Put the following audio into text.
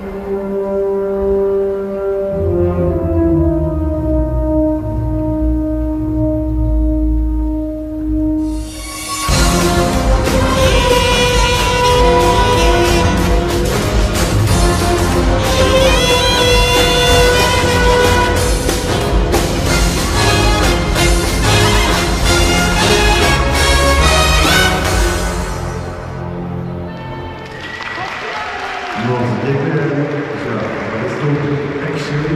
Música Moc děkujeme za vystoupení Action, úžasné